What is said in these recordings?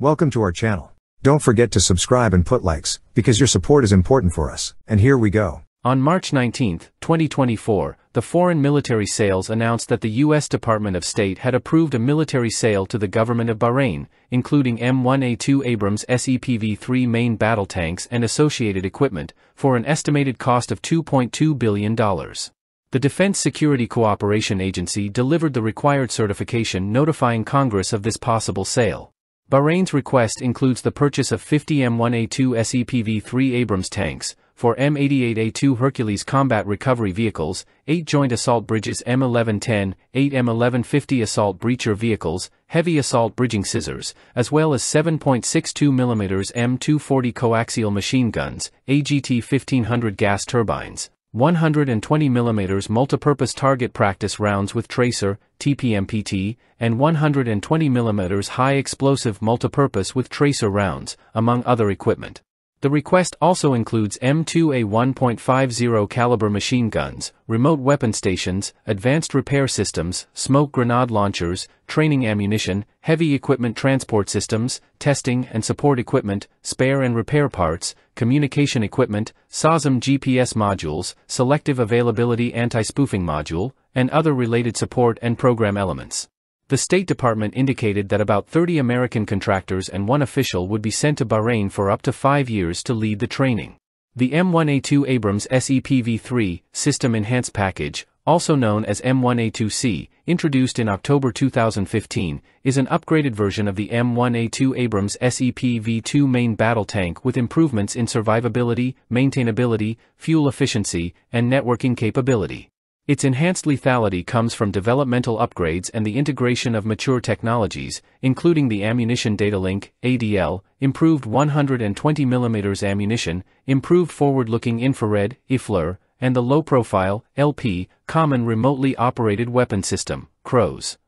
Welcome to our channel. Don't forget to subscribe and put likes, because your support is important for us. And here we go. On March 19, 2024, the Foreign Military Sales announced that the U.S. Department of State had approved a military sale to the government of Bahrain, including M1A2 Abrams SEPV 3 main battle tanks and associated equipment, for an estimated cost of $2.2 billion. The Defense Security Cooperation Agency delivered the required certification notifying Congress of this possible sale. Bahrain's request includes the purchase of 50 M1A2 SEPV-3 Abrams tanks, four M88A2 Hercules combat recovery vehicles, 8 Joint Assault Bridges M1110, 8 M1150 assault breacher vehicles, heavy assault bridging scissors, as well as 7.62mm M240 coaxial machine guns, AGT 1500 gas turbines, 120mm multipurpose target practice rounds with tracer, TPMPT, and 120mm high explosive multipurpose with tracer rounds, among other equipment. The request also includes M2A 1.50 caliber machine guns, remote weapon stations, advanced repair systems, smoke grenade launchers, training ammunition, heavy equipment transport systems, testing and support equipment, spare and repair parts, communication equipment, SAASM GPS modules, selective availability anti-spoofing module, and other related support and program elements. The State Department indicated that about 30 American contractors and one official would be sent to Bahrain for up to five years to lead the training. The M1A2 Abrams SEPV 3 System Enhanced Package, also known as M1A2C, introduced in October 2015, is an upgraded version of the M1A2 Abrams SEPV 2 main battle tank with improvements in survivability, maintainability, fuel efficiency, and networking capability. Its enhanced lethality comes from developmental upgrades and the integration of mature technologies, including the Ammunition Data Link, ADL, improved 120mm ammunition, improved forward-looking infrared, IFLIR, and the low-profile, LP, Common Remotely Operated Weapon System, CROWS.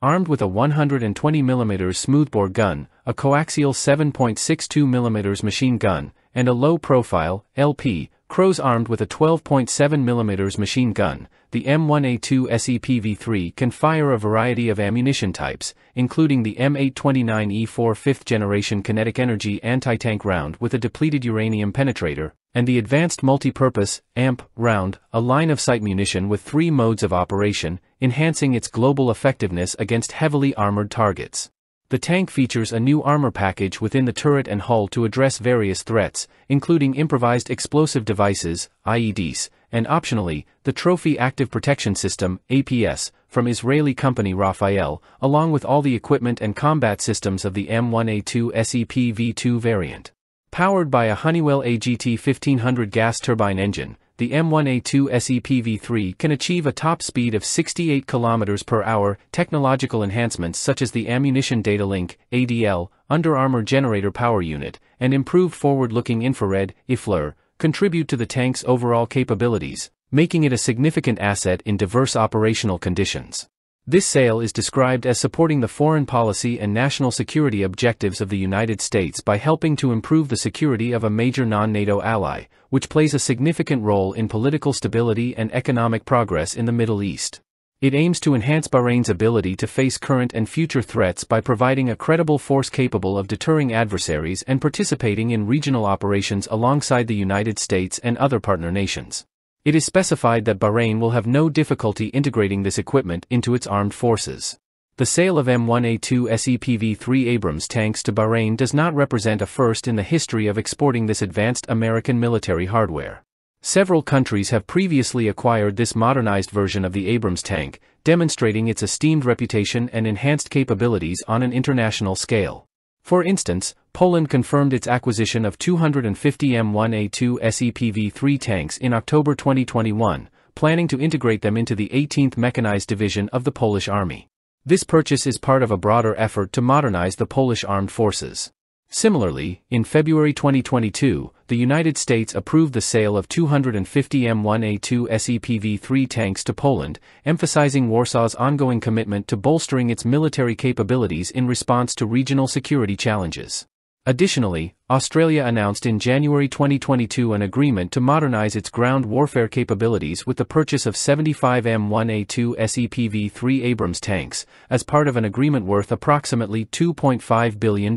Armed with a 120mm smoothbore gun, a coaxial 7.62mm machine gun, and a low-profile, LP, CROWS armed with a 12.7mm machine gun, the M1A2 SEPV3 can fire a variety of ammunition types, including the M829E4 fifth generation kinetic energy anti-tank round with a depleted uranium penetrator, and the advanced multi-purpose AMP round, a line-of-sight munition with three modes of operation, enhancing its global effectiveness against heavily armored targets. The tank features a new armor package within the turret and hull to address various threats, including improvised explosive devices, IEDs, and optionally, the Trophy Active Protection System, APS, from Israeli company Rafael, along with all the equipment and combat systems of the M1A2 SEP V2 variant. Powered by a Honeywell AGT 1500 gas turbine engine, the M1A2 SEPV3 can achieve a top speed of 68 km per hour. Technological enhancements such as the Ammunition Data Link, ADL, Under Armour Generator Power Unit, and improved forward-looking infrared, IFLIR, contribute to the tank's overall capabilities, making it a significant asset in diverse operational conditions. This sale is described as supporting the foreign policy and national security objectives of the United States by helping to improve the security of a major non-NATO ally, which plays a significant role in political stability and economic progress in the Middle East. It aims to enhance Bahrain's ability to face current and future threats by providing a credible force capable of deterring adversaries and participating in regional operations alongside the United States and other partner nations. It is specified that Bahrain will have no difficulty integrating this equipment into its armed forces. The sale of M1A2 SEPV-3 Abrams tanks to Bahrain does not represent a first in the history of exporting this advanced American military hardware. Several countries have previously acquired this modernized version of the Abrams tank, demonstrating its esteemed reputation and enhanced capabilities on an international scale. For instance, Poland confirmed its acquisition of 250 M1A2 SEPV-3 tanks in October 2021, planning to integrate them into the 18th Mechanized Division of the Polish Army. This purchase is part of a broader effort to modernize the Polish armed forces. Similarly, in February 2022, the United States approved the sale of 250 M1A2 SEPV-3 tanks to Poland, emphasizing Warsaw's ongoing commitment to bolstering its military capabilities in response to regional security challenges. Additionally, Australia announced in January 2022 an agreement to modernize its ground warfare capabilities with the purchase of 75 M1A2 SEPV-3 Abrams tanks, as part of an agreement worth approximately $2.5 billion.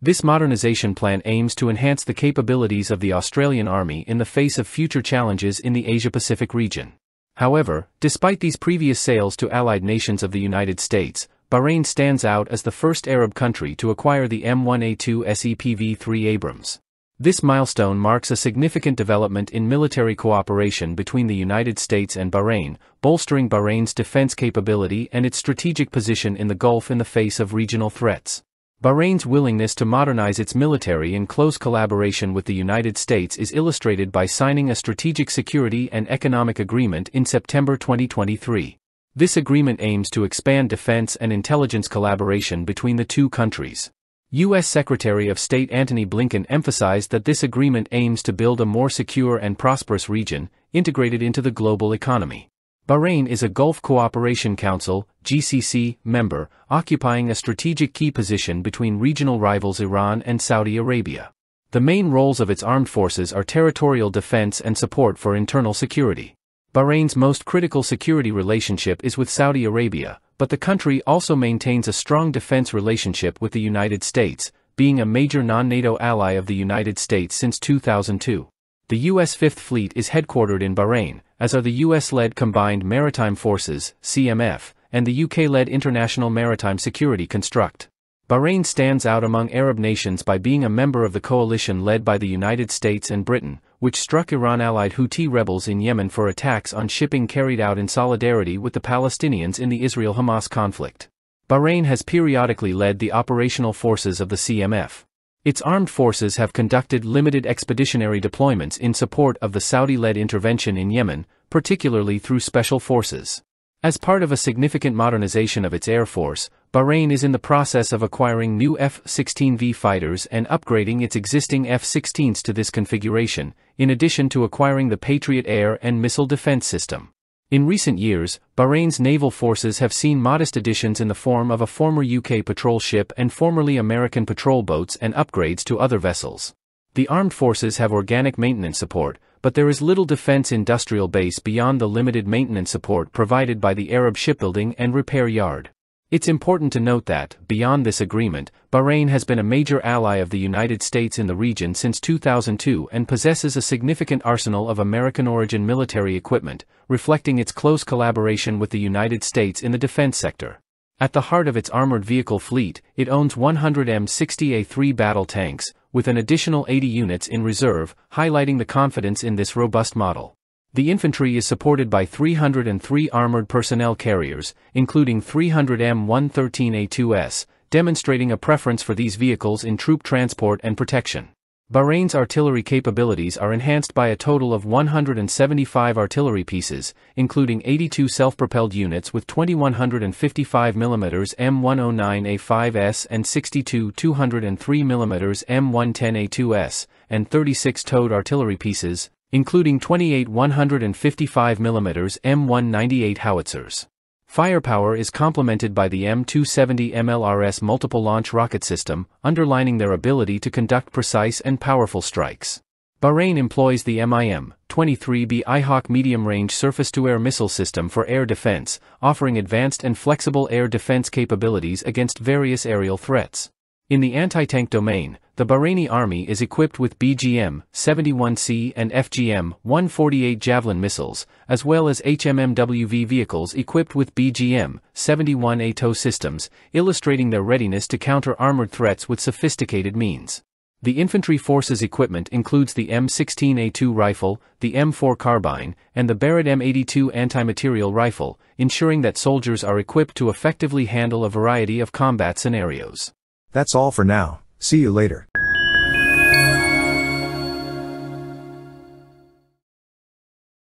This modernization plan aims to enhance the capabilities of the Australian Army in the face of future challenges in the Asia-Pacific region. However, despite these previous sales to allied nations of the United States, Bahrain stands out as the first Arab country to acquire the M1A2 SEPV-3 Abrams. This milestone marks a significant development in military cooperation between the United States and Bahrain, bolstering Bahrain's defense capability and its strategic position in the Gulf in the face of regional threats. Bahrain's willingness to modernize its military in close collaboration with the United States is illustrated by signing a strategic security and economic agreement in September 2023. This agreement aims to expand defense and intelligence collaboration between the two countries. U.S. Secretary of State Antony Blinken emphasized that this agreement aims to build a more secure and prosperous region, integrated into the global economy. Bahrain is a Gulf Cooperation Council GCC, member, occupying a strategic key position between regional rivals Iran and Saudi Arabia. The main roles of its armed forces are territorial defense and support for internal security. Bahrain's most critical security relationship is with Saudi Arabia, but the country also maintains a strong defense relationship with the United States, being a major non-NATO ally of the United States since 2002. The U.S. Fifth Fleet is headquartered in Bahrain, as are the U.S.-led Combined Maritime Forces, CMF, and the UK-led International Maritime Security Construct. Bahrain stands out among Arab nations by being a member of the coalition led by the United States and Britain, which struck Iran-allied Houthi rebels in Yemen for attacks on shipping carried out in solidarity with the Palestinians in the Israel-Hamas conflict. Bahrain has periodically led the operational forces of the CMF. Its armed forces have conducted limited expeditionary deployments in support of the Saudi-led intervention in Yemen, particularly through special forces. As part of a significant modernization of its air force, Bahrain is in the process of acquiring new F-16V fighters and upgrading its existing F-16s to this configuration, in addition to acquiring the Patriot air and missile defense system. In recent years, Bahrain's naval forces have seen modest additions in the form of a former UK patrol ship and formerly American patrol boats and upgrades to other vessels. The armed forces have organic maintenance support, but there is little defense industrial base beyond the limited maintenance support provided by the Arab Shipbuilding and Repair Yard. It's important to note that, beyond this agreement, Bahrain has been a major ally of the United States in the region since 2002 and possesses a significant arsenal of American-origin military equipment, reflecting its close collaboration with the United States in the defense sector. At the heart of its armored vehicle fleet, it owns 100 M60A3 battle tanks, with an additional 80 units in reserve, highlighting the confidence in this robust model. The infantry is supported by 303 armored personnel carriers, including 300 M113A2S, demonstrating a preference for these vehicles in troop transport and protection. Bahrain's artillery capabilities are enhanced by a total of 175 artillery pieces, including 82 self-propelled units with 2155 mm M109A5S and 62 203 mm M110A2S, and 36 towed artillery pieces, including 28 155 mm M198 howitzers. Firepower is complemented by the M270 MLRS multiple launch rocket system, underlining their ability to conduct precise and powerful strikes. Bahrain employs the MIM-23B IHawk medium-range surface-to-air missile system for air defense, offering advanced and flexible air defense capabilities against various aerial threats. In the anti-tank domain, the Bahraini army is equipped with BGM-71C and FGM-148 Javelin missiles, as well as HMMWV vehicles equipped with BGM-71A tow systems, illustrating their readiness to counter armored threats with sophisticated means. The infantry forces equipment includes the M16A2 rifle, the M4 carbine, and the Barrett M82 anti-material rifle, ensuring that soldiers are equipped to effectively handle a variety of combat scenarios. That's all for now, see you later.